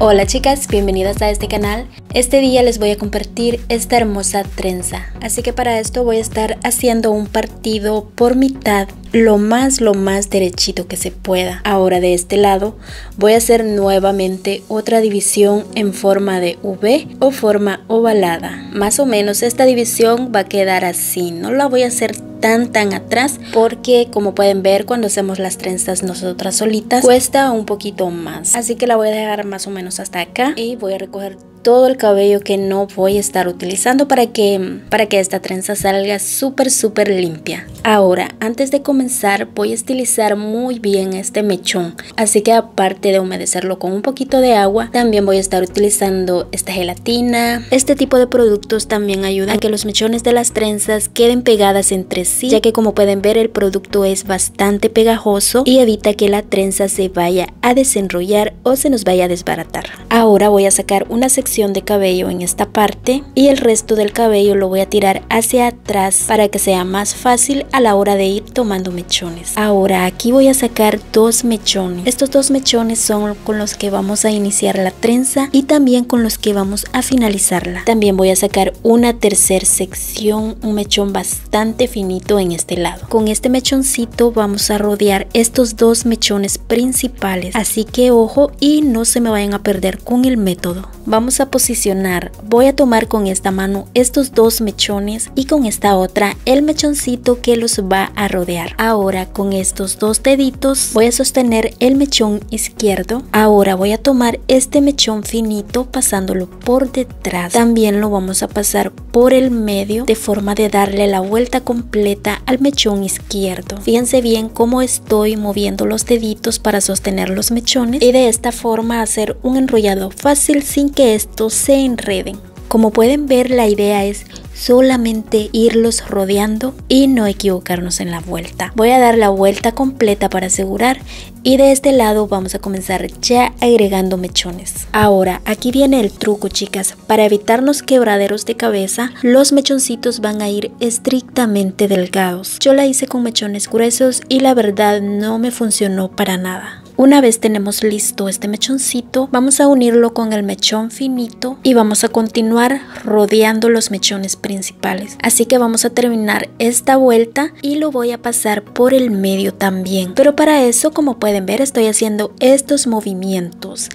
Hola chicas, bienvenidas a este canal. Este día les voy a compartir esta hermosa trenza. Así que para esto voy a estar haciendo un partido por mitad lo más lo más derechito que se pueda. Ahora de este lado voy a hacer nuevamente otra división en forma de V o forma ovalada. Más o menos esta división va a quedar así. No la voy a hacer tan tan atrás porque como pueden ver cuando hacemos las trenzas nosotras solitas cuesta un poquito más. Así que la voy a dejar más o menos hasta acá y voy a recoger todo el cabello que no voy a estar utilizando para que, para que esta trenza salga súper súper limpia. Ahora, antes de comenzar voy a estilizar muy bien este mechón, así que aparte de humedecerlo con un poquito de agua, también voy a estar utilizando esta gelatina. Este tipo de productos también ayudan a que los mechones de las trenzas queden pegadas entre sí, ya que como pueden ver el producto es bastante pegajoso y evita que la trenza se vaya a desenrollar o se nos vaya a desbaratar. Ahora voy a sacar una sección de cabello en esta parte y el resto del cabello lo voy a tirar hacia atrás para que sea más fácil a la hora de ir tomando mechones. Ahora aquí voy a sacar dos mechones. Estos dos mechones son con los que vamos a iniciar la trenza y también con los que vamos a finalizarla. También voy a sacar una tercera sección, un mechón bastante finito en este lado. Con este mechoncito vamos a rodear estos dos mechones principales, así que ojo y no se me vayan a perder con el método. Vamos a posicionar, voy a tomar con esta mano estos dos mechones y con esta otra el mechoncito que los va a rodear. Ahora con estos dos deditos voy a sostener el mechón izquierdo. Ahora voy a tomar este mechón finito pasándolo por detrás. También lo vamos a pasar por el medio de forma de darle la vuelta completa al mechón izquierdo. Fíjense bien cómo estoy moviendo los deditos para sostener los mechones y de esta forma hacer un enrollado fácil sin que se enreden. Como pueden ver la idea es solamente irlos rodeando y no equivocarnos en la vuelta. Voy a dar la vuelta completa para asegurar y de este lado vamos a comenzar ya agregando mechones. Ahora aquí viene el truco chicas, para evitarnos quebraderos de cabeza los mechoncitos van a ir estrictamente delgados. Yo la hice con mechones gruesos y la verdad no me funcionó para nada. Una vez tenemos listo este mechoncito, vamos a unirlo con el mechón finito y vamos a continuar rodeando los mechones principales. Así que vamos a terminar esta vuelta y lo voy a pasar por el medio también. Pero para eso, como pueden ver, estoy haciendo estos movimientos.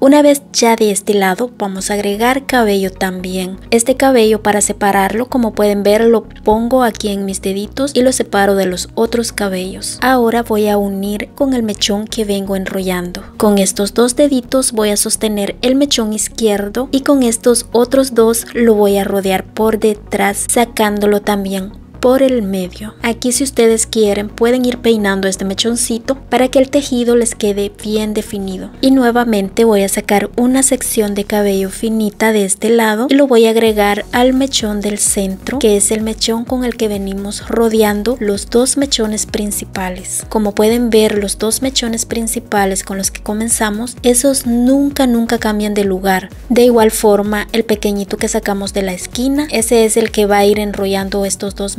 Una vez ya de este lado, vamos a agregar cabello también. Este cabello para separarlo, como pueden ver, lo pongo aquí en mis deditos y lo separo de los otros cabellos. Ahora voy a unir con el mechón que enrollando. Con estos dos deditos voy a sostener el mechón izquierdo y con estos otros dos lo voy a rodear por detrás sacándolo también por el medio. Aquí si ustedes quieren pueden ir peinando este mechoncito para que el tejido les quede bien definido. Y nuevamente voy a sacar una sección de cabello finita de este lado y lo voy a agregar al mechón del centro que es el mechón con el que venimos rodeando los dos mechones principales. Como pueden ver los dos mechones principales con los que comenzamos esos nunca nunca cambian de lugar. De igual forma el pequeñito que sacamos de la esquina ese es el que va a ir enrollando estos dos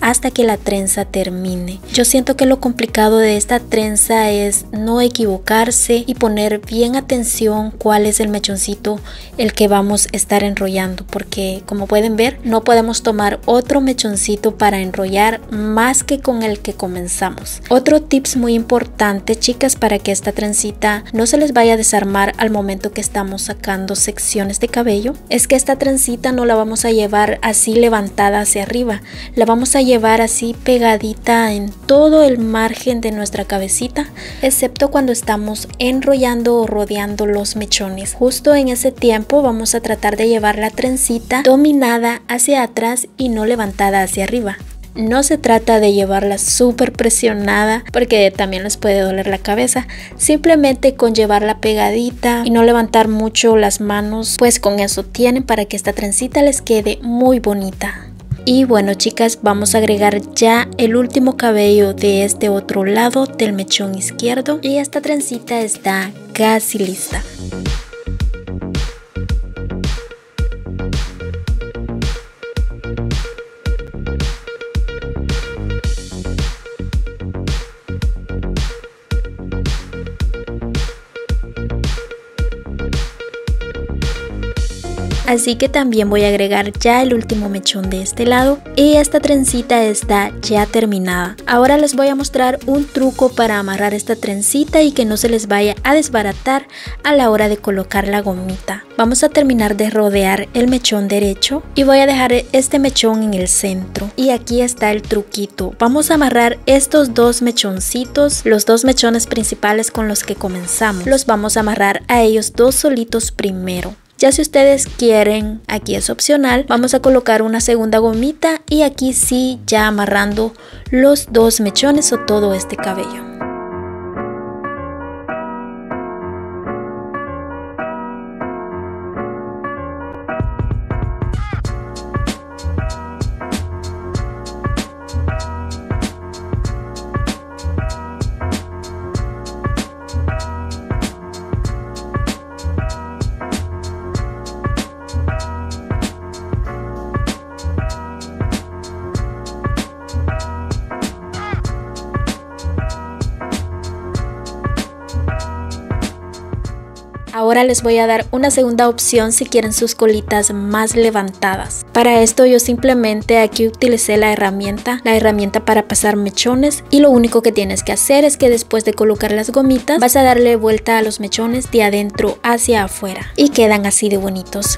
hasta que la trenza termine. Yo siento que lo complicado de esta trenza es no equivocarse y poner bien atención cuál es el mechoncito el que vamos a estar enrollando porque como pueden ver no podemos tomar otro mechoncito para enrollar más que con el que comenzamos. Otro tips muy importante chicas para que esta trencita no se les vaya a desarmar al momento que estamos sacando secciones de cabello es que esta trencita no la vamos a llevar así levantada hacia arriba la vamos a llevar así pegadita en todo el margen de nuestra cabecita, excepto cuando estamos enrollando o rodeando los mechones. Justo en ese tiempo vamos a tratar de llevar la trencita dominada hacia atrás y no levantada hacia arriba. No se trata de llevarla súper presionada porque también les puede doler la cabeza. Simplemente con llevarla pegadita y no levantar mucho las manos, pues con eso tienen para que esta trencita les quede muy bonita. Y bueno chicas, vamos a agregar ya el último cabello de este otro lado del mechón izquierdo y esta trencita está casi lista. Así que también voy a agregar ya el último mechón de este lado y esta trencita está ya terminada. Ahora les voy a mostrar un truco para amarrar esta trencita y que no se les vaya a desbaratar a la hora de colocar la gomita. Vamos a terminar de rodear el mechón derecho y voy a dejar este mechón en el centro. Y aquí está el truquito. Vamos a amarrar estos dos mechoncitos, los dos mechones principales con los que comenzamos. Los vamos a amarrar a ellos dos solitos primero. Ya si ustedes quieren, aquí es opcional, vamos a colocar una segunda gomita y aquí sí ya amarrando los dos mechones o todo este cabello. Ahora les voy a dar una segunda opción si quieren sus colitas más levantadas. Para esto yo simplemente aquí utilicé la herramienta, la herramienta para pasar mechones y lo único que tienes que hacer es que después de colocar las gomitas vas a darle vuelta a los mechones de adentro hacia afuera y quedan así de bonitos.